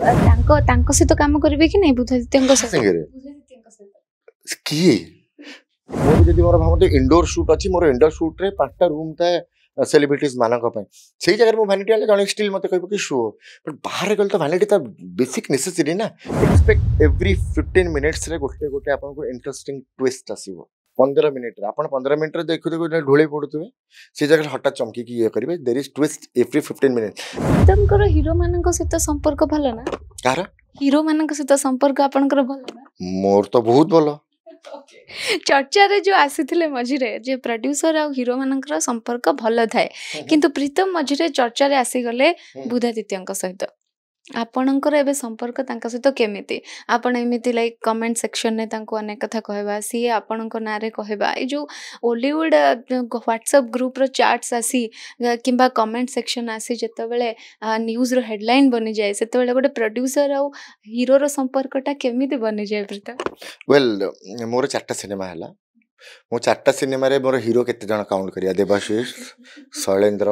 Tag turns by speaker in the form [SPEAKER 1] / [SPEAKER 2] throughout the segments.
[SPEAKER 1] ତାଙ୍କ ତାଙ୍କ ସହିତ କାମ କରିବେ କି ନାଇଁ ବୁଧାଦିତ୍ୟଙ୍କ ସହିତ
[SPEAKER 2] କିଏ ମୋର ଯଦି ମୋର ଭାବନ୍ତି ଇନଡୋର ସୁଟ୍ ଅଛି ମୋର ଇନଡୋର ସୁଟ୍ରେ ପାଞ୍ଚଟା ରୁମ୍ ଥାଏ ସେଲିବ୍ରିଟିଜ୍ ମାନଙ୍କ ପାଇଁ ସେଇ ଜାଗାରେ ମୁଁ ଭ୍ୟାନିଟି ଆଣିଲେ ଜଣେ ଷ୍ଟିଲ୍ ମୋତେ କହିବ କି ସୋ ବଟ୍ ବାହାରେ ଗଲେ ତ ଭ୍ୟାନିଟି ତା ବେସିକ୍ ନେସେସରି ନା ଏକ୍ସପେକ୍ଟ ଏଭ୍ରି ଫିଫ୍ଟିନ୍ ମିନିଟ୍ସରେ ଗୋଟେ ଗୋଟେ ଆପଣଙ୍କୁ ଇଣ୍ଟରେଷ୍ଟିଂ ଟ୍ୱିଷ୍ଟ ଆସିବ पंद्रह मिनिट्रे आप पंद्रह मिनिट्रे देखु देखु ढोल पड़ू से जगह हटात चमकी ये करेंगे there is twist
[SPEAKER 1] every fifteen minute Pritam hero मान सहित
[SPEAKER 2] संपर्क
[SPEAKER 1] भल ना कह हिरो मान सहित संपर्क
[SPEAKER 2] आप मोर तो बहुत
[SPEAKER 1] भल चर्चा रे जो आसीथिले मझिरे जे प्रोड्यूसर आ हीरो संपर्क भल थाए किंतु प्रीतम मझिरे चर्चा
[SPEAKER 2] रे
[SPEAKER 1] आसी सहित ଆପଣଙ୍କର ଏବେ ସମ୍ପର୍କ ତାଙ୍କ ସହିତ କେମିତି ଆପଣ ଏମିତି ଲାଇକ୍ କମେଣ୍ଟ ସେକ୍ସନରେ ତାଙ୍କୁ ଅନେକ କଥା କହିବା ସିଏ ଆପଣଙ୍କ ନାଁରେ କହିବା ଏଇ ଯେଉଁ ଓଲିଉଡ଼ ହ୍ୱାଟ୍ସଆପ୍ ଗ୍ରୁପ୍ର ଚାଟ୍ସ ଆସି କିମ୍ବା କମେଣ୍ଟ ସେକ୍ସନ୍ ଆସି ଯେତେବେଳେ ନ୍ୟୁଜ୍ର ହେଡ଼ଲାଇନ୍ ବନିଯାଏ ସେତେବେଳେ ଗୋଟେ ପ୍ରଡ୍ୟୁସର ଆଉ ହିରୋର ସମ୍ପର୍କଟା କେମିତି ବନିଯାଏ ପ୍ରୀତା
[SPEAKER 2] ୱେଲ୍ ମୋର ଚାରିଟା ସିନେମା ହେଲା ମୁଁ ଚାରିଟା ସିନେମାରେ ମୋର ହିରୋ କେତେ ଜଣ କାଉଣ୍ଟ କରିବା ଦେବାଶିଷ ଶୈଳେନ୍ଦ୍ର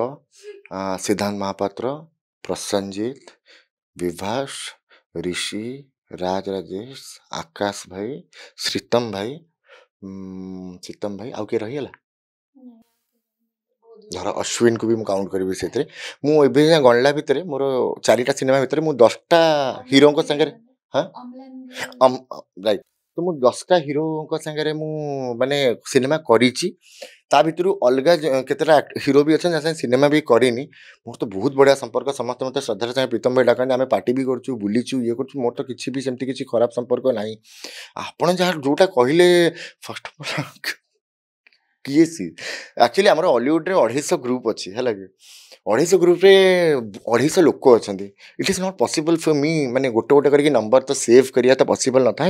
[SPEAKER 2] ସିଦ୍ଧାନ୍ତ ମହାପାତ୍ର ପ୍ରସନ୍ନଜିତ विभाष ऋषि राज राजेश आकाश भाई श्रीतम भाई श्रीतम भाई आउ किए रहीगला ଧର ଅଶ୍ୱିନକୁ ବି ମୁଁ କାଉଣ୍ଟ କରିବି ସେଥିରେ ମୁଁ ଏବେ ଯାଏଁ ଗଣିଲା ଭିତରେ ମୋର ଚାରିଟା ସିନେମା ଭିତରେ ମୁଁ ଦଶଟା ହିରୋଙ୍କ ସାଙ୍ଗରେ ହଁ ରାଇଟ୍ ତ ମୁଁ ଦଶଟା ହିରୋଙ୍କ ସାଙ୍ଗରେ ମୁଁ ମାନେ ସିନେମା କରିଛି ତା ଭିତରୁ ଅଲଗା କେତେଟା ହିରୋ ବି ଅଛନ୍ତି ଯାହା ସାଙ୍ଗେ ସିନେମା ବି କରିନି ମୋର ତ ବହୁତ ବଢ଼ିଆ ସମ୍ପର୍କ ସମସ୍ତେ ମୋତେ ଶ୍ରଦ୍ଧାର ସାଙ୍ଗେ ପ୍ରୀତମ ଭାଇ ଡାକନ୍ତି ଆମେ ପାର୍ଟି ବି କରୁଛୁ ବୁଲିଛୁ ଇଏ କରୁଛୁ ମୋର ତ କିଛି ବି ସେମିତି କିଛି ଖରାପ ସମ୍ପର୍କ ନାହିଁ ଆପଣ ଯାହା ଯେଉଁଟା କହିଲେ ଫାର୍ଷ୍ଟ ଅଫ୍ ଅଲ୍ किए सी एक्चुअली आम अलीउड्रे अढ़ ग्रुप अच्छी है अढ़ेश ग्रुप अढ़ेश लोक अच्छा it is not possible for me मैंने गोटे गोटे करके नंबर तो सेव करा तो पॉसिबल न था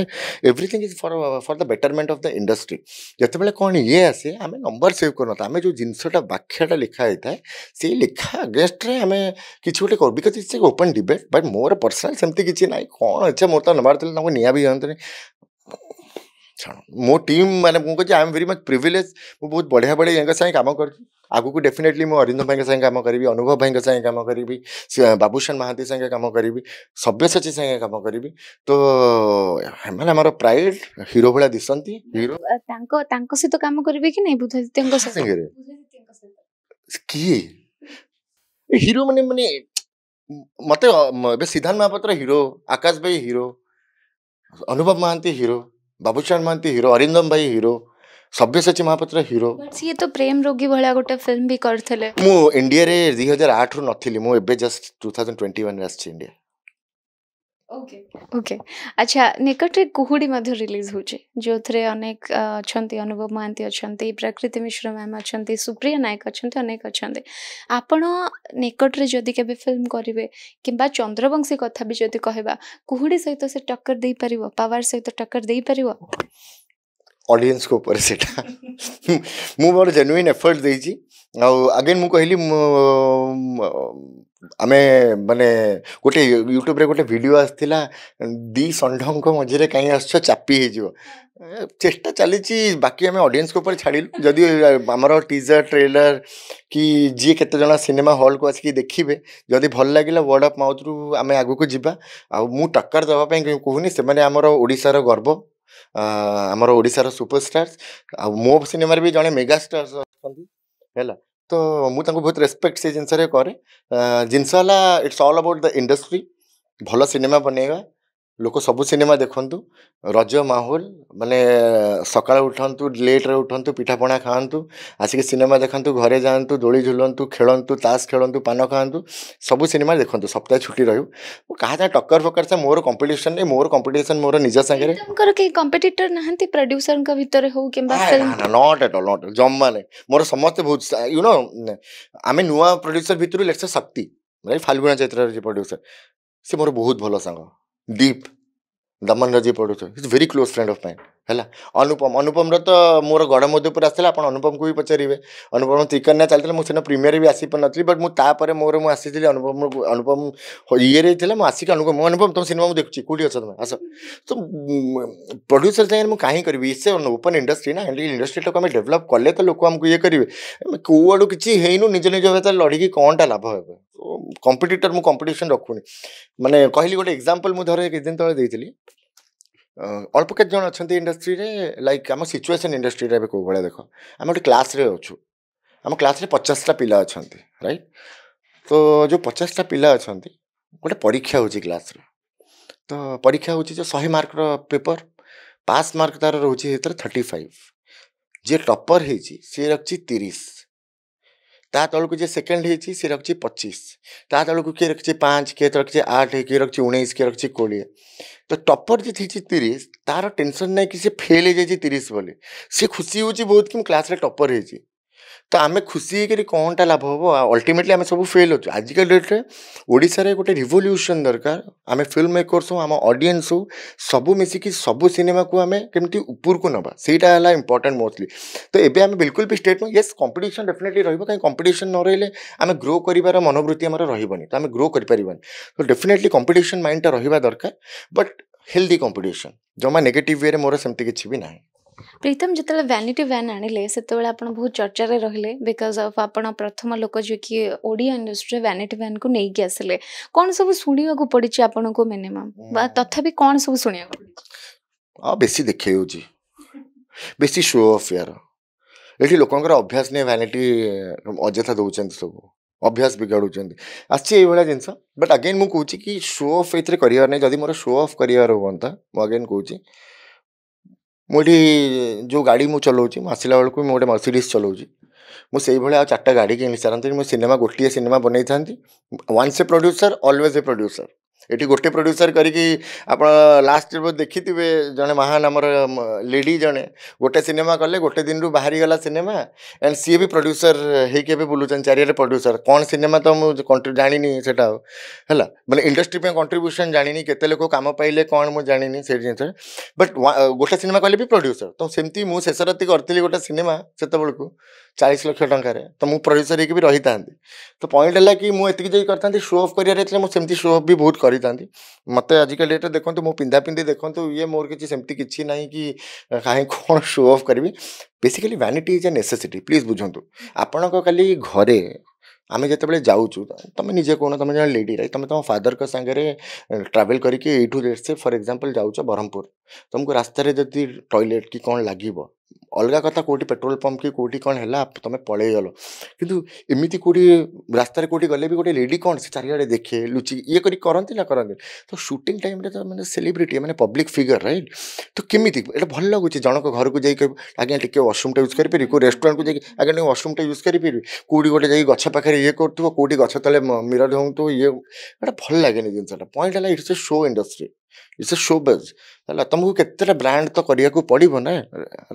[SPEAKER 2] everything is for for the betterment of the industry जो बड़े कौन ये आसे आम नंबर सेव कर आम जो जिनसा लिखा लिखाई था से लिखा अगेन्स्ट्रे आम कि गोटे कर because it's open debate but more personal सेमती किसी ना कौन इच्छा मोर तो नंबर थी ना नि भी जानते ମୋ ଟିମ୍ ମାନେ ମୁଁ କହୁଛି I am very much privilege ମୁଁ ବହୁତ ବଢ଼ିଆ ବଢ଼ିଆ ୟାଙ୍କ ସାଙ୍ଗେ କାମ କରୁଛି ଆଗକୁ ଡେଫିନେଟଲି ମୁଁ ଅରିନ୍ଦ ଭାଇଙ୍କ ସାଙ୍ଗେ କାମ କରିବି ଅନୁଭବ ଭାଇଙ୍କ ସାଙ୍ଗେ କାମ କରିବି ବାବୁସାନ ମହାନ୍ତି ସାଙ୍ଗେ କାମ କରିବି ସବ୍ୟସାଚୀ ସାଙ୍ଗେ କାମ କରିବି ତ ସେମାନେ ଆମର ପ୍ରାୟ ହିରୋ ଭଳିଆ ଦିଶନ୍ତି ହିରୋ
[SPEAKER 1] ତାଙ୍କ ତାଙ୍କ ସହିତ କାମ କରିବେ କି ନାହିଁ ବୁଦ୍ଧାଦିତ୍ୟଙ୍କ
[SPEAKER 2] ସାଙ୍ଗରେ କିଏ ହିରୋ ମାନେ ମାନେ ମତେ ଏବେ ସିଦ୍ଧାନ୍ତ ମହାପାତ୍ର ହିରୋ ଆକାଶ ଭାଇ hero Anubhav Mohanty hero Babushan Mohanty hero Arindam ଭାଇ ହିରୋ ସବ୍ୟସାଚୀ ମହାପାତ୍ର ହିରୋ
[SPEAKER 1] ସିଏ ତ ପ୍ରେମ ରୋଗୀ ଭଳିଆ ଗୋଟେ ଫିଲ୍ମ ବି କରିଥିଲେ
[SPEAKER 2] ମୁଁ ଇଣ୍ଡିଆରେ ଦୁଇ ହଜାର ଆଠରୁ ନଥିଲି ମୁଁ ଏବେ ଜଷ୍ଟ ଟୁ ଥାଉଜେଣ୍ଡ ଟ୍ୱେଣ୍ଟି ଆସିଛି ଇଣ୍ଡିଆ
[SPEAKER 1] ओके अच्छा निकटे कुहुड़ी मध्य रिलीज होचे जोथरे अनेक अछंती अनुभव महंती अछंती प्रकृति मिश्र मैम अछंती सुप्रिया नायक अछंती अनेक अछंती आपण निकटरे जदी केबे फिल्म करिवे किंबा चंद्रवंशी कथा भी जदी कहबा कुहुड़ी सहित से टक्कर देई परिवो पावर सहित टक्कर देई परिवो
[SPEAKER 2] ऑडियंस को ऊपर सेटा मु बड़ जेन्युइन एफर्ट देई छी आ अगेन मु कहली ଆମେ ମାନେ ଗୋଟେ ୟୁଟ୍ୟୁବ୍ରେ ଗୋଟେ ଭିଡ଼ିଓ ଆସିଥିଲା ଦି ଷଣ୍ଢଙ୍କ ମଝିରେ କାହିଁ ଆସୁଛ ଚାପି ହେଇଯିବ ଚେଷ୍ଟା ଚାଲିଛି ବାକି ଆମେ ଅଡ଼ିଏନ୍ସଙ୍କ ଉପରେ ଛାଡ଼ିଲୁ ଯଦି ଆମର ଟିଜର ଟ୍ରେଲର କି ଯିଏ କେତେଜଣ ସିନେମା ହଲ୍କୁ ଆସିକି ଦେଖିବେ ଯଦି ଭଲ ଲାଗିଲା ୱାର୍ଡ଼ ଅଫ୍ ମାଉଥ୍ରୁ ଆମେ ଆଗକୁ ଯିବା ଆଉ ମୁଁ ଟକ୍କର ଦେବା ପାଇଁ କହୁନି ସେମାନେ ଆମର ଓଡ଼ିଶାର ଗର୍ବ ଆମର ଓଡ଼ିଶାର ସୁପରଷ୍ଟାର୍ସ ଆଉ ମୋ ସିନେମାରେ ବି ଜଣେ ମେଗାଷ୍ଟାର୍ସ ଅଛନ୍ତି ହେଲା तो मुझे बहुत रेस्पेक्ट से जिनस करे जिनस it's all about the industry भल सिनेमा बनेगा ଲୋକ ସବୁ ସିନେମା ଦେଖନ୍ତୁ ରଜ ମାହୋଲ ମାନେ ସକାଳୁ ଉଠନ୍ତୁ ଲେଟ୍ରେ ଉଠନ୍ତୁ ପିଠାପଣା ଖାଆନ୍ତୁ ଆସିକି ସିନେମା ଦେଖନ୍ତୁ ଘରେ ଯାଆନ୍ତୁ ଦୋଳି ଝୁଲନ୍ତୁ ଖେଳନ୍ତୁ ତାସ୍ ଖେଳନ୍ତୁ ପାନ ଖାଆନ୍ତୁ ସବୁ ସିନେମା ଦେଖନ୍ତୁ ସପ୍ତାହେ ଛୁଟି ରହିବୁ ମୁଁ କାହା ସାଙ୍ଗେ ଟକ୍କର ଫକର ସାଙ୍ଗେ ମୋର କମ୍ପିଟିସନ୍ ମୋର କମ୍ପିଟିସନ୍ ମୋର ନିଜ ସାଙ୍ଗରେ
[SPEAKER 1] ତାଙ୍କର କେହି କମ୍ପିଟିଟର ନାହାନ୍ତି ପ୍ରଡ୍ୟୁସରଙ୍କ ଭିତରେ ହଉ କିମ୍ବା
[SPEAKER 2] ନଟ୍ ଏଟ୍ ଅଲ୍ ନଟ୍ ଜମା ନାହିଁ ମୋର ସମସ୍ତେ ବହୁତ ୟୁ ନୋ ଆମେ ନୂଆ ପ୍ରଡ୍ୟୁସର ଭିତରୁ ଲେଟ୍ସ ଶକ୍ତି ଫାଲଗୁଣା ଚୈତ୍ରର ଯେ ପ୍ରଡ୍ୟୁସର ସେ ମୋର ବହୁତ ଭଲ ସାଙ୍ଗ दीप दमन रजी पढ़ु is very close friend of mind है अनुपम अनुपम तो मोर गड़ मधुपुर आसा आप अनुपम को भी पचारे अनुपम तिकन्या चलता मुझे प्रिमियर भी आसी पार नी बट मोर मुझे अनुपम अनुपम ईर में आसिक अनुपम अनुपम तुम सिनेमा मुझे देखुची कौटी अच्छा तुम्हें आस तो प्रड्यूसर चाहिए मुझे कहीं करी इसे ओपन इंडस्ट्री ना हेल्ली इंडस्ट्रीटा को आम डेवलप कले तो लोक आमको ये करेंगे कौड़ू किसी है निज निज भाई लड़की कौनटा लाभ हे କମ୍ପିଟିଟର ମୁଁ କମ୍ପିଟିସନ୍ ରଖୁନି ମାନେ କହିଲି ଗୋଟେ ଏକ୍ଜାମ୍ପଲ୍ ମୁଁ ଧର କିଛି ଦିନ ତଳେ ଦେଇଥିଲି ଅଳ୍ପ କେତେ ଜଣ ଅଛନ୍ତି ଇଣ୍ଡଷ୍ଟ୍ରିରେ ଲାଇକ୍ ଆମ ସିଚୁଏସନ୍ ଇଣ୍ଡଷ୍ଟ୍ରିରେ ଏବେ କେଉଁ ଭଳିଆ ଦେଖ ଆମେ ଗୋଟେ କ୍ଲାସ୍ରେ ଅଛୁ ଆମ କ୍ଲାସ୍ରେ ପଚାଶଟା ପିଲା ଅଛନ୍ତି ରାଇଟ୍ ତ ଯେଉଁ ପଚାଶଟା ପିଲା ଅଛନ୍ତି ଗୋଟେ ପରୀକ୍ଷା ହେଉଛି କ୍ଲାସ୍ରେ ତ ପରୀକ୍ଷା ହେଉଛି ଯେ ଶହେ ମାର୍କର ପେପର୍ ପାସ୍ ମାର୍କ ତା'ର ରହୁଛି ସେଥିରେ ଥାର୍ଟି ଫାଇଭ୍ ଯିଏ ଟପର୍ ହେଇଛି ସିଏ ରଖିଛି ତିରିଶ ତା ତଳକୁ ଯିଏ ସେକେଣ୍ଡ ହେଇଛି ସିଏ ରଖିଛି ପଚିଶ ତା ତଳକୁ କିଏ ରଖିଛି ପାଞ୍ଚ କିଏ ରଖିଛି ଆଠ କିଏ ରଖିଛି ଉଣେଇଶ କିଏ ରଖିଛି କୋଡ଼ିଏ ତ ଟପର୍ ଯିଏ ହେଇଛି ତିରିଶ ତା'ର ଟେନସନ୍ ନାହିଁ କି ସେ ଫେଲ୍ ହେଇଯାଇଛି ତିରିଶ ବୋଲି ସେ ଖୁସି ହେଉଛି ବହୁତ କି ମୁଁ କ୍ଲାସ୍ରେ ଟପର୍ ହେଇଛି ତ ଆମେ ଖୁସି ହେଇକରି କ'ଣଟା ଲାଭ ହେବ ଅଲ୍ଟିମେଟଲି ଆମେ ସବୁ ଫେଲ୍ ହେଉଛୁ ଆଜିକା ଡେଟ୍ରେ ଓଡ଼ିଶାରେ ଗୋଟେ ରିଭଲ୍ୟୁସନ୍ ଦରକାର ଆମେ ଫିଲ୍ମ ମେକର୍ସ ହଉ ଆମ ଅଡ଼ିଏନ୍ସ ହଉ ସବୁ ମିଶିକି ସବୁ ସିନେମାକୁ ଆମେ କେମିତି ଉପରକୁ ନେବା ସେଇଟା ହେଲା ଇମ୍ପୋର୍ଟାଣ୍ଟ ମୋଷ୍ଟଲି ତ ଏବେ ଆମେ ବିଲକୁଲ ବି ଷ୍ଟେଟ୍ ୟେସ୍ କମ୍ପିଟିସନ୍ ଡେଫିନେଟଲି ରହିବ କାହିଁକି କମ୍ପିଟିସନ୍ ନ ରହିଲେ ଆମେ ଗ୍ରୋ କରିବାର ମନୋବୃତ୍ତି ଆମର ରହିବନି ତ ଆମେ ଗ୍ରୋ କରିପାରିବାନି ତ ଡେଫିନେଟଲି କମ୍ପିଟିସନ୍ ମାଇଣ୍ଡଟା ରହିବା ଦରକାର ବଟ୍ ହେଲ୍ଦି କମ୍ପିଟିସନ୍ ଜମା ନେଗେଟିଭ୍ ୱେରେ ମୋର ସେମିତି କିଛି ବି ନାହିଁ
[SPEAKER 1] प्रीतम ଯେତେବେଳେ ଭ୍ୟାନିଟି ଭ୍ୟାନ୍ ଆଣିଲେ ସେତେବେଳେ ଆପଣ ବହୁତ ଚର୍ଚ୍ଚାରେ ରହିଲେ ବିକଜ୍ ଅଫ୍ ଆପଣ ପ୍ରଥମ ଲୋକ ଯିଏକି ଓଡ଼ିଆ ଇଣ୍ଡଷ୍ଟ୍ରିରେ ଭ୍ୟାନିଟି ଭ୍ୟାନ୍କୁ ନେଇକି ଆସିଲେ କ'ଣ ସବୁ ଶୁଣିବାକୁ ପଡ଼ିଛି ଆପଣଙ୍କୁ ମିନିମମ୍ ବା ତଥାପି କ'ଣ ସବୁ ଶୁଣିବାକୁ
[SPEAKER 2] ଆଉ ବେଶୀ ଦେଖେଇ ହେଉଛି ବେଶୀ ଶୋ ଅଫ୍ ୟାର ଏଠି ଲୋକଙ୍କର ଅଭ୍ୟାସ ନେଇ ଭ୍ୟାନିଟି ଅଯଥା ଦେଉଛନ୍ତି ସବୁ ଅଭ୍ୟାସ ବିଗାଡ଼ୁଛନ୍ତି ଆସିଛି ଏଇଭଳିଆ ଜିନିଷ ବଟ୍ ଆଗେନ୍ ମୁଁ କହୁଛି କି ଶୋ ଅଫ୍ ଏଥିରେ କରିବାର ନାହିଁ ଯଦି ମୋର ଶୋ ଅଫ୍ କରିବାର ହୁଅନ୍ତା ମୁଁ ଆଗେନ୍ କହୁଛି मुझे जो गाड़ी मुझे चलाऊँगी मुझ आसला बेलू मुझे गोटे मर्सीडीज चलाऊँगी मुझे आ चार गाड़ी कि सारे मुझे सिनेमा गोटे सिनेमा बनई था once a producer always a producer ଏଠି ଗୋଟେ ପ୍ରଡ୍ୟୁସର କରିକି ଆପଣ ଲାଷ୍ଟ ଦେଖିଥିବେ ଜଣେ ମହାନ ଆମର ଲେଡି ଜଣେ ଗୋଟେ ସିନେମା କଲେ ଗୋଟେ ଦିନରୁ ବାହାରିଗଲା ସିନେମା ଆଣ୍ଡ ସିଏ ବି ପ୍ରଡ୍ୟୁସର ହେଇକି ଏବେ ବୁଲୁଛନ୍ତି ଚାରିଆଡ଼େ ପ୍ରଡ୍ୟୁସର କ'ଣ ସିନେମା ତ ମୁଁ ଜାଣିନି ସେଟା ଆଉ ହେଲା ମାନେ ଇଣ୍ଡଷ୍ଟ୍ରି ପାଇଁ କଣ୍ଟ୍ରିବ୍ୟୁସନ୍ ଜାଣିନି କେତେ ଲୋକ କାମ ପାଇଲେ କ'ଣ ମୁଁ ଜାଣିନି ସେ ଜିନିଷ ବଟ୍ ଗୋଟେ ସିନେମା କଲେ ବି ପ୍ରଡ୍ୟୁସର ତ ସେମିତି ମୁଁ ଶେଷ ରାତି କରିଥିଲି ଗୋଟେ ସିନେମା ସେତେବେଳକୁ ଚାଳିଶ ଲକ୍ଷ ଟଙ୍କାରେ ତ ମୁଁ ପ୍ରଡ୍ୟୁସର ହେଇକି ବି ରହିଥାନ୍ତି ତ ପଏଣ୍ଟ ହେଲା କି ମୁଁ ଏତିକି ଯଦି କରିଥାନ୍ତି ଶୋ ଅଫ୍ କରିବାର ଥିଲା ମୁଁ ସେମିତି ଶୋ ଅଫ୍ ବି ବହୁତ କରି ପଢ଼ିଥାନ୍ତି ମୋତେ ଆଜିକା ଡେଟ୍ରେ ଦେଖନ୍ତୁ ମୋ ପିନ୍ଧାପିନ୍ଧି ଦେଖନ୍ତୁ ଇଏ ମୋର କିଛି ସେମିତି କିଛି ନାହିଁ କି କାହିଁ କ'ଣ ଶୋ ଅଫ୍ କରିବି basically vanity is a necessity please ବୁଝନ୍ତୁ ଆପଣଙ୍କ କାଲି ଘରେ ଆମେ ଯେତେବେଳେ ଯାଉଛୁ ତୁମେ ନିଜେ କହୁନ ତୁମେ ଜଣେ ଲେଡ଼ି ରାଇଟ୍ ତୁମେ ତୁମ ଫାଦରଙ୍କ ସାଙ୍ଗରେ ଟ୍ରାଭେଲ୍ କରିକି ଏଇଠୁ ସେ ଫର୍ ଏକ୍ଜାମ୍ପଲ୍ ଯାଉଛ ବ୍ରହ୍ମପୁର ତୁମକୁ ରାସ୍ତାରେ ଯଦି ଟଏଲେଟ୍ କି କ'ଣ ଲାଗିବ 올가 কথা কোটি পেট্রোল পাম্প কি কোটি কোন হেলা তুমি পড়েই গেল কিন্তু এমনি কোডি রাস্তায় কোটি গলেবি কোটি লেডি কোন চারি দিকে দেখে লুচি ইয়ে করি করন্তি না করন্ত তো শুটিং টাইম তে তো মানে सेलिब्रिटी মানে পাবলিক ফিগার রাইট তো কিমি ঠিক এটা ভাল লাগু চি জনক ঘরକୁ যাইকে লাগিকে অসামটা ইউজ করি পি রেস্টুরেন্ট কো যাইকে লাগিকে অসামটা ইউজ করি পি কোডি গচে পাখরে ইয়ে করতু কোটি গছ তলে মিরর ধউতো ইয়ে এটা ভাল লাগে না দন্ত পয়েন্ট লাইট ছ show industry it's a show business ହେଲା ତୁମକୁ କେତେଟା ବ୍ରାଣ୍ଡ ତ କରିବାକୁ ପଡ଼ିବ ନା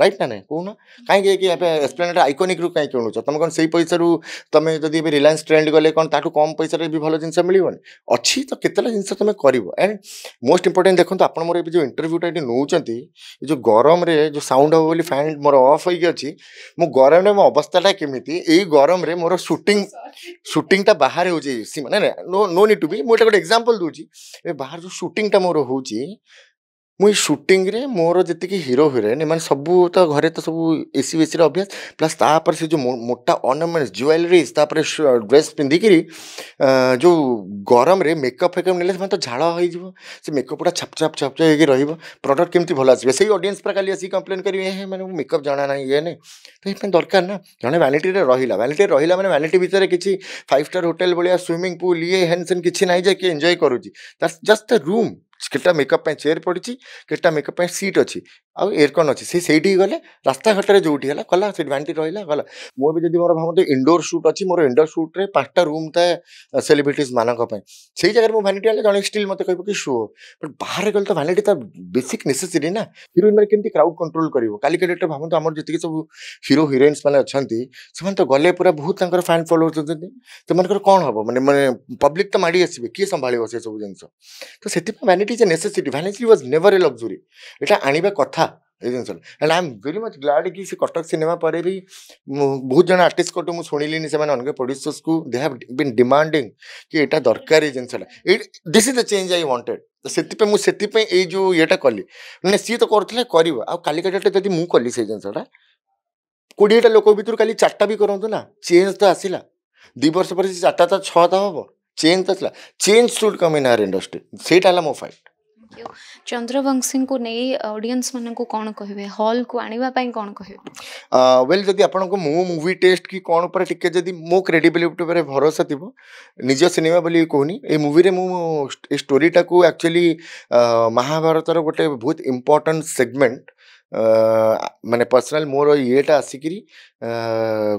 [SPEAKER 2] ରାଇଟ୍ ନା ନାହିଁ କହୁନ କାହିଁକି ଏବେ ଏକ୍ସପ୍ଲେନେଟ୍ ଆଇକୋନିକ୍ରୁ କାହିଁକି କିଣୁଛ ତୁମେ କ'ଣ ସେଇ ପଇସାରୁ ତୁମେ ଯଦି ଏବେ ରିଲାଏନ୍ସ ଟ୍ରେଣ୍ଡ ଗଲେ କ'ଣ ତାଠୁ କମ୍ ପଇସାରେ ବି ଭଲ ଜିନିଷ ମିଳିବନି ଅଛି ତ କେତେଟା ଜିନିଷ ତୁମେ କରିବ ଆଣ୍ଡ ମୋଷ୍ଟ ଇମ୍ପୋର୍ଟାଣ୍ଟ ଦେଖନ୍ତୁ ଆପଣ ମୋର ଏବେ ଯେଉଁ ଇଣ୍ଟରଭ୍ୟୁଟା ଏଠି ନେଉଛନ୍ତି ଏ ଯେଉଁ ଗରମରେ ଯେଉଁ ସାଉଣ୍ଡ ହେବ ବୋଲି ଫ୍ୟାନ୍ ମୋର ଅଫ୍ ହେଇକି ଅଛି ମୁଁ ଗରମରେ ମୋ ଅବସ୍ଥାଟା କେମିତି ଏଇ ଗରମରେ ମୋର ସୁଟିଂ ସୁଟିଂଟା ବାହାରେ ହେଉଛି ମାନେ no no need to be ମୁଁ ଏଇଟା ଗୋଟେ ଏକ୍ଜାମ୍ପଲ୍ ଦେଉଛି ଏବେ ବାହାରେ ଯେଉଁ ସୁଟିଂଟା ମୋର ହେଉଛି ମୁଇଁ ସୁଟିଂରେ ମୋର ଯେତିକି ହିରୋ ହିରୋଇନ୍ ଏମାନେ ସବୁ ତ ଘରେ ତ ସବୁ ଏସି ବେସିର ଅଭ୍ୟାସ ପ୍ଲସ୍ ତାପରେ ସେ ଯେଉଁ ମୋଟା ଅର୍ଣ୍ଣାମେଣ୍ଟସ୍ ଜୁଏଲେରିଜ୍ ତାପରେ ଡ୍ରେସ୍ ପିନ୍ଧିକିରି ଯେଉଁ ଗରମରେ ମେକଅପ୍ ଫେକଅପ୍ ନେଲେ ସେମାନେ ତ ଝାଳ ହେଇଯିବ ସେ ମେକଅପ୍ଟା ଛାପ ଛାପ ଛାପ ହେଇକି ରହିବ ପ୍ରଡ଼କ୍ଟ କେମିତି ଭଲ ଆସିବ ସେଇ ଅଡ଼ିଏନ୍ସ ପୁରା କାଲି ଆସିକି କମ୍ପ୍ଲେନ୍ କରିବେ ହେ ମାନେ ମେକଅପ୍ ଜଣା ନାହିଁ ଇଏ ନାହିଁ ତ ଏଇପାଇଁ ଦରକାର ନା ଜଣେ ଭ୍ୟାନିଟିରେ ରହିଲା ଭ୍ୟାନିଟିରେ ରହିଲା ମାନେ ଭ୍ୟାନିଟି ଭିତରେ କିଛି ଫାଇଭ୍ ଷ୍ଟାର୍ ହୋଟେଲ୍ ଭଳିଆ ସୁଇମିଂ ପୁଲ୍ ଇଏ ହେନ୍ ସେନ୍ କିଛି ନାହିଁ ଯେ କିଏ ଏନ୍ଜୟ କରୁଛି ଦ୍ୟାଟ୍ସ ଜଷ୍ଟ ଦ ରୁମ୍ କେତେଟା ମେକଅପ୍ ପାଇଁ ଚେୟାର ପଡ଼ିଛି କେତେଟା ମେକଅପ୍ ପାଇଁ ସିଟ୍ ଅଛି ଆଉ ଏର୍ କ'ଣ ଅଛି ସେ ସେଇଠିକି ଗଲେ ରାସ୍ତାଘାଟରେ ଯେଉଁଠି ହେଲା କଲା ସେଠି ବାଣ୍ଟି ରହିଲା ଗଲା ମୁଁ ଏବେ ଯଦି ମୋର ଭାବନ୍ତୁ ଇଣ୍ଡୋର ସୁଟ୍ ଅଛି ମୋର ଇଣ୍ଡୋର ସୁଟ୍ରେ ପାଞ୍ଚଟା ରୁମ୍ ଥାଏ ସେଲିବ୍ରିଟିଜ୍ମାନଙ୍କ ପାଇଁ ସେଇ ଜାଗାରେ ମୁଁ ଭ୍ୟାନିଟି ଆଣିଲେ ଜଣେ ଷ୍ଟିଲ୍ ମୋତେ କହିବ କି ସୋ ବଟ୍ ବାହାରେ ଗଲେ ତ ଭ୍ୟାନିଟି ତା ବେସିକ୍ ନେସେସରି ନା ହିରୋଇନ୍ମାନେ କେମିତି କ୍ରାଉଡ୍ କଣ୍ଟ୍ରୋଲ୍ କରିବ କାଲିକା ଡେଟ୍ରେ ଭାବନ୍ତୁ ଆମର ଯେତିକି ସବୁ ହିରୋ ହିରୋଇନ୍ସ ମାନେ ଅଛନ୍ତି ସେମାନେ ତ ଗଲେ ପୁରା ବହୁତ ତାଙ୍କର ଫ୍ୟାନ୍ ଫଲୋଅର୍ସ ଅଛନ୍ତି ସେମାନଙ୍କର କ'ଣ ହେବ ମାନେ ମାନେ ପବ୍ଲିକ୍ ତ ମାଡ଼ି ଆସିବେ କିଏ ସମ୍ଭାଳିବ ସେସବୁ ଜିନିଷ ତ ସେଥିପାଇଁ vanity is a necessity vanity was never a luxury ଏଇଟା ଆଣିବା କଥା एजेंसन and I am very much glad कि से कटक सिनेमा पर भी बहुत जन आर्टिस्ट कटो मु सुनिलिनि से माने को दे हैव बीन डिमांडिंग कि यहाँ दरकार एजेंसन it this is the change I wanted तो सेति पे मु सेति पे जो एटा कली माने सी तो करथले कर आ काली काटे कली से एजेंसनटा कोडीटा लोक भितर काली चारटा भी करूँ ना चेंज तो आसीला दु वर्ष पर चार्टा तो त हम हबो चेंज तो आसीला change should come in our industry से
[SPEAKER 1] मो फाइट यू चंद्रवंश को नहीं ऑडियंस मन को कौन कह
[SPEAKER 2] हल को आने कौन कह वेल जदि आप मो मूवी टेस्ट कि कौन पर मो क्रेडिबिलिटी पर भरोसा थी निज सिनेमा बोली कहूनी ये में मुझे स्टोरीटा को एक्चुअली महाभारत गोटे बहुत इम्पोर्टाट सेगमेंट माने पर्सनल मोर येटा आसिक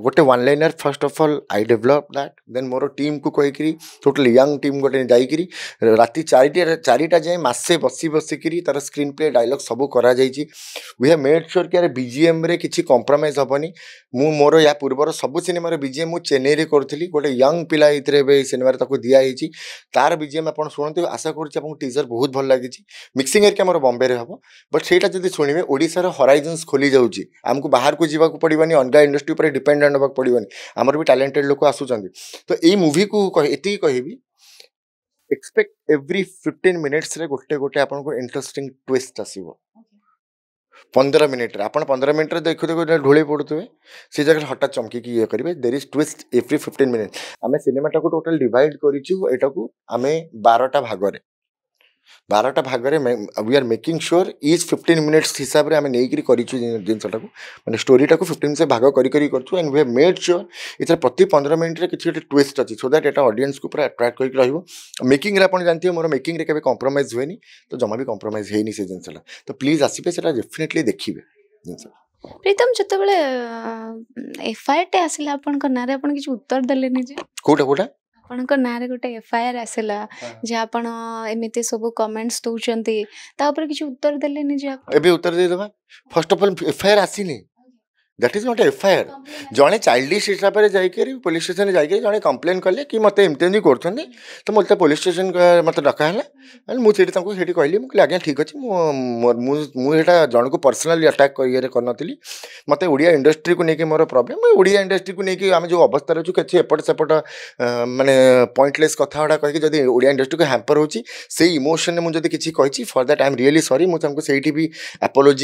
[SPEAKER 2] गोटे one liner first of all I develop that then more team को कहीकि टोटल यंग टीम गोटे जाकि रात चार चारिटा जाए मसे बसी बसिक तार स्क्रीन प्ले डायलग सब कर वी हैव मेड श्योर कि यार किसी कंप्रोमाइज हेनी मु मोर या पूर्वर सब सिनेमार बीजीएम मु चेन्नई करी गोटे यंग पिला ये सिनेमार दिखाई तार बीजीएम आप शुणु आशा कर टीजर बहुत भल लगी मिक्सिंग एरिया मोर बम्बे हे बट से जब शुणे ओडा ସାରା ହରାଇଜନ୍ସ ଖୋଲି ଯାଉଛି ଆମକୁ ବାହାରକୁ ଯିବାକୁ ପଡ଼ିବନି ଅଲଗା ଇଣ୍ଡଷ୍ଟ୍ରି ଉପରେ ଡିପେଣ୍ଡେଣ୍ଟ ହେବାକୁ ପଡ଼ିବନି ଆମର ବି ଟ୍ୟାଲେଣ୍ଟେଡ଼ ଲୋକ ଆସୁଛନ୍ତି ତ ଏଇ ମୁଭିକୁ ଏତିକି କହିବି ଏକ୍ସପେକ୍ଟ ଏଭ୍ରି ଫିଫ୍ଟିନ୍ ମିନିଟ୍ସରେ ଗୋଟେ ଗୋଟେ ଆପଣଙ୍କୁ ଇଣ୍ଟରେଷ୍ଟିଂ ଟ୍ୱିଷ୍ଟ ଆସିବ ପନ୍ଦର ମିନିଟ୍ରେ ଆପଣ ପନ୍ଦର ମିନିଟ୍ରେ ଦେଖୁ ଦେଖୁ ଢୋଳେଇ ପଡ଼ୁଥିବେ ସେ ଜାଗାରେ ହଠାତ୍ ଚମକିକି ଇଏ କରିବେ there is twist every fifteen minute ଆମେ ସିନେମାଟାକୁ ଟୋଟାଲ୍ ଡିଭାଇଡ଼ କରିଛୁ ଏଟାକୁ ଆମେ ବାରଟା ଭାଗରେ बारटा में we are making sure is fifteen minutes हिसाब से आम नहीं जिनसटा मैंने स्टोरीटा को फिफ्टन मिनट्स भाग कर मेड स्योर इतने प्रति पंद्रह मिनिट्रे कि गोटे ट्विस्ट अच्छी सो दैट एटा अडियस को पूरा अट्राक्ट कर रोक मेकिंग आप जानते हैं मोर मेकिंग के कंप्रमज हुए तो जमा भी कंप्रमज है से जिनसा तो प्लीज आसपे से डेफिनेटली देखिए
[SPEAKER 1] जिन प्रीतम जो एफआईआर टे आसा आप उत्तर देखा
[SPEAKER 2] कौटा कौटा
[SPEAKER 1] ଆପଣଙ୍କ ନାଁରେ ଗୋଟେ ଏଫଆଇଆର୍ ଆସିଲା ଯେ ଆପଣ ଏମିତି ସବୁ କମେଣ୍ଟସ୍ ଦଉଛନ୍ତି ତା ଉପରେ କିଛି ଉତ୍ତର ଦେଲେନି ଯେ
[SPEAKER 2] ଏବେ ଉତ୍ତର ଦେଇଦେବା ଫାର୍ଷ୍ଟ ଅଫ୍ ଅଲ୍ ଏଫଆଇଆର୍ ଆସିନି that is not F I R जड़े चाइल्डिश हिसाब से जाकर पुलिस स्टेशन जाकर जो कम्प्लेन कले कि मतलब एमती कर तो मतलब पुलिस स्टेशन मतलब डकाहला मुझे कहली मुझे आज्ञा ठीक अच्छे मुझे जन को पर्सनाली अटाक करी मतलब ओडिया इंडस्ट्री को लेकिन मोर प्रोब्लेम ओडिया इंडस्ट्री को लेकिन आम जो अवस्था अच्छे किसी एपट सेपट मैंने पॉइंटलेस कथा कहीं जब ओडिया इंडस्ट्री को हापर होमोशन में मुझे किसी कही for that I am really sorry मुझे से भी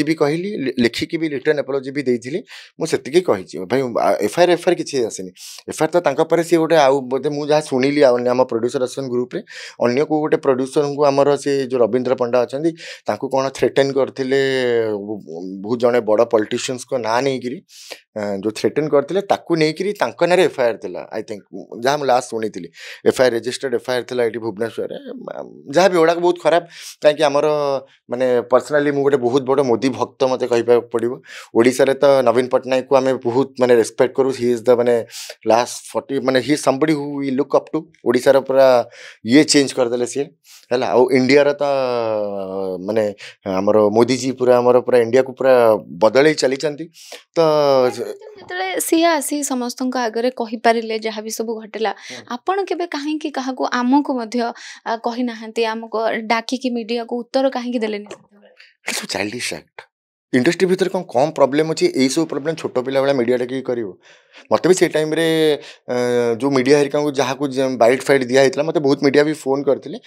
[SPEAKER 2] भी कहली लिखिकी भी रिटर्न एपोलोजी भी देखी ମୁଁ ସେତିକି କହିଛି ଭାଇ ଏଫଆଇଆର୍ ଏଫଆଇଆର୍ କିଛି ଆସିନି ଏଫଆଇଆର୍ ତ ତାଙ୍କ ପରେ ସିଏ ଗୋଟେ ଆଉ ବୋଧେ ମୁଁ ଯାହା ଶୁଣିଲି ଆମ ପ୍ରଡ୍ୟୁସର ଆସୋସିଏସନ୍ ଗ୍ରୁପ୍ରେ ଅନ୍ୟ କେଉଁ ଗୋଟେ ପ୍ରଡ୍ୟୁସରଙ୍କୁ ଆମର ସେ ଯେଉଁ ରବୀନ୍ଦ୍ର ପଣ୍ଡା ଅଛନ୍ତି ତାଙ୍କୁ କ'ଣ ଥ୍ରେଟେନ୍ କରିଥିଲେ ବହୁତ ଜଣେ ବଡ଼ ପଲିଟିସିଆନ୍ସଙ୍କ ନାଁ ନେଇକିରି ଯେଉଁ ଥ୍ରେଟେନ୍ କରିଥିଲେ ତାକୁ ନେଇକିରି ତାଙ୍କ ନାଁରେ ଏଫଆଇଆର୍ ଥିଲା ଆଇ ଥିଙ୍କ ଯାହା ମୁଁ ଲାଷ୍ଟ ଶୁଣିଥିଲି ଏଫଆଇଆର୍ ରେଜିଷ୍ଟର୍ଡ ଏଫଆଇଆର୍ ଥିଲା ଏଠି ଭୁବନେଶ୍ୱରରେ ଯାହା ବି ଏଗୁଡ଼ାକ ବହୁତ ଖରାପ କାହିଁକି ଆମର ମାନେ ପର୍ସନାଲି ମୁଁ ଗୋଟେ ବହୁତ ବଡ଼ ମୋଦି ଭକ୍ତ ମୋତେ କହିବାକୁ ପଡ଼ିବ ଓଡ଼ିଶାରେ ତ ନବୀନ नवीन पटनायक को आम बहुत मानते रेस्पेक्ट करूँ हि इज द मैंने लास्ट फर्टी मैंने he somebody who we look up to ओडार पूरा ये चेंज करदे सी है इंडिया तो मानने मोदी जी पूरा पूरा इंडिया को पूरा
[SPEAKER 1] बदल चली तो सी आसी समस्त आगे कही पारे जहाँ भी सब घटला आपड़ के आम को डाक मीडिया को उत्तर कहीं देखिए
[SPEAKER 2] चाइल्ड एक्ट ଇଣ୍ଡଷ୍ଟ୍ରି ଭିତରେ କ'ଣ କମ୍ ପ୍ରୋବ୍ଲେମ୍ ଅଛି ଏଇସବୁ ପ୍ରୋବ୍ଲେମ୍ ଛୋଟ ପିଲା ବେଳେ ମିଡ଼ିଆଟା କିଏ କରିବ ମୋତେ ବି ସେଇ ଟାଇମ୍ରେ ଯେଉଁ ମିଡ଼ିଆ ହେରିକାଙ୍କୁ ଯାହାକୁ ବାଇଟ୍ ଫାଇଟ୍ ଦିଆହେଇଥିଲା ମୋତେ ବହୁତ ମିଡ଼ିଆ ବି ଫୋନ୍ କରିଥିଲେ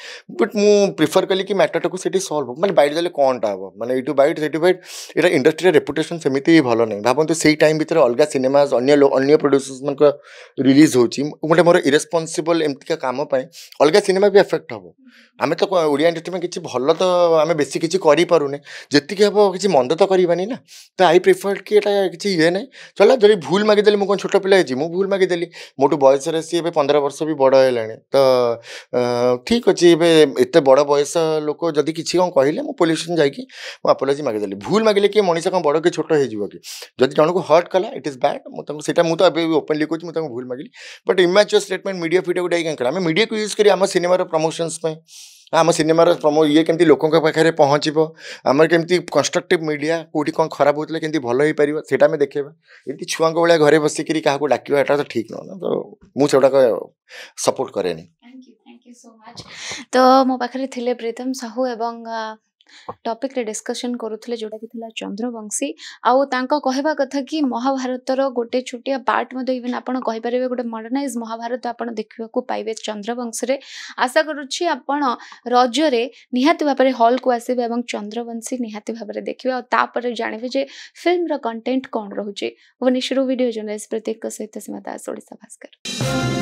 [SPEAKER 2] ବଟ୍ ମୁଁ ପ୍ରିଫର୍ କଲି କି ମ୍ୟାଟର୍ଟାକୁ ସେଠି ସଲ୍ଭ ହେବ ମାନେ ବାଇଟ୍ ଦେଲେ କ'ଣଟା ହେବ ମାନେ ଏଇଠୁ ବାଇଟ୍ ସେଇଠୁ ବାଇଟ୍ ଏଇଟା ଇଣ୍ଡଷ୍ଟ୍ରିର ରେପୁଟେସନ୍ ସେମିତି ଭଲ ନାହିଁ ଭାବନ୍ତୁ ସେଇ ଟାଇମ୍ ଭିତରେ ଅଲଗା ସିନେମାଜ୍ ଅନ୍ୟ ଅନ୍ୟ ପ୍ରଡ୍ୟୁସର୍ସମାନଙ୍କ ରିଲିଜ୍ ହେଉଛି ଗୋଟେ ମୋର ଇରେସ୍ପନ୍ସିବଲ୍ ଏମିତିକା କାମ ପାଇଁ ଅଲଗା ସିନେମା ବି ଏଫେକ୍ଟ ହେବ ଆମେ ତ ଓଡ଼ିଆ ଇଣ୍ଡଷ୍ଟ୍ରି ପାଇଁ କିଛି ଭଲ ତ ଆମେ ବେଶୀ କିଛି କରିପାରୁନେ ଯେତିକି ହେବ କିଛି ମନ୍ଦ ତ କରିବାନି ନା ତ ଆଇ ପ୍ରିଫର୍ କି ଏଇଟା କିଛି ଇଏ ନାହିଁ ଚଲା ଯଦି ଭୁଲ ମାଗିଦେଲି ମୁଁ କ'ଣ ଛୋଟ ପିଲା ହେଇଛି ମୁଁ ଭୁଲ ମାଗିଦେଲି ମୋଠୁ ବୟସରେ ସିଏ ଏବେ ପନ୍ଦର ବର୍ଷ ବି ବଡ଼ ହେଲାଣି ତ ଠିକ୍ ଅଛି ଏବେ ଏତେ ବଡ଼ ବୟସ ଲୋକ ଯଦି କିଛି କ'ଣ କହିଲେ ମୁଁ ପୋଲିସ୍ ଷ୍ଟେସନ୍ ଯାଇକି ମୁଁ ଆପୋଲୋଜି ମାଗିଦେଲି ଭୁଲ ମାଗିଲେ କିଏ ମଣିଷ କ'ଣ ବଡ଼ କି ଛୋଟ ହେଇଯିବ କି ଯଦି ଜଣକୁ ହର୍ଟ କଲା ଇଟ୍ ଇଜ୍ ବ୍ୟାଡ୍ ମୁଁ ତାଙ୍କୁ ସେଇଟା ମୁଁ ତ ଏବେ ଓପନଲି କହୁଛି ମୁଁ ତାଙ୍କୁ ଭୁଲ ମାଗିଲି ବଟ୍ ଇମାଚୁର ଷ୍ଟେଟମେଣ୍ଟ ମିଡ଼ିଆ ଫିଡ଼ିଆକୁ ଯାଇକି କାହିଁକି ଆମେ ମିଡ଼ିଆକୁ ୟୁଜ୍ କରି ଆମ ସିନେମାର ପ୍ରମୋସନ୍ସ ପାଇଁ आम सिनेमार प्रमो ଇଏ କେମିତି ଲୋକଙ୍କ ପାଖରେ ପହଞ୍ଚିବ ଆମର କେମିତି କନଷ୍ଟ୍ରକ୍ଟିଭ୍ ମିଡ଼ିଆ କେଉଁଠି କ'ଣ ଖରାପ ହେଉଥିଲେ କେମିତି ଭଲ ହେଇପାରିବ ସେଇଟା ଆମେ ଦେଖେଇବା ଏମିତି ଛୁଆଙ୍କ ଭଳିଆ ଘରେ ବସିକିରି କାହାକୁ ଡାକିବା ଏଇଟା ତ ଠିକ୍ ନୁହଁ ନା ତ ମୁଁ ସେଗୁଡ଼ାକ ସପୋର୍ଟ କରେନି
[SPEAKER 1] ତ ମୋ ପାଖରେ ଥିଲେ ପ୍ରୀତମ ସାହୁ ଏବଂ ଟପିକ୍ରେ ଡିସ୍କସନ୍ କରୁଥିଲେ ଯେଉଁଟାକି ଥିଲା ଚନ୍ଦ୍ରବଂଶୀ ଆଉ ତାଙ୍କ କହିବା କଥା କି ମହାଭାରତର ଗୋଟେ ଛୋଟିଆ ପାର୍ଟ ମଧ୍ୟ ଇଭେନ୍ ଆପଣ କହିପାରିବେ ଗୋଟେ ମଡର୍ଣ୍ଣାଇଜ୍ ମହାଭାରତ ଆପଣ ଦେଖିବାକୁ ପାଇବେ ଚନ୍ଦ୍ରବଂଶରେ ଆଶା କରୁଛି ଆପଣ ରଜରେ ନିହାତି ଭାବରେ ହଲ୍କୁ ଆସିବେ ଏବଂ ଚନ୍ଦ୍ରବଂଶୀ ନିହାତି ଭାବରେ ଦେଖିବେ ଆଉ ତାପରେ ଜାଣିବେ ଯେ ଫିଲ୍ମର କଣ୍ଟେଣ୍ଟ କ'ଣ ରହୁଛି ଭୁବନେଶ୍ୱରରୁ ଭିଡ଼ିଓ ଜର୍ଣ୍ଣାଲିଷ୍ଟ ପ୍ରତୀକଙ୍କ ସହିତ ସୀମା ଦାସ ଓଡ଼ିଶା ଭାସ୍କର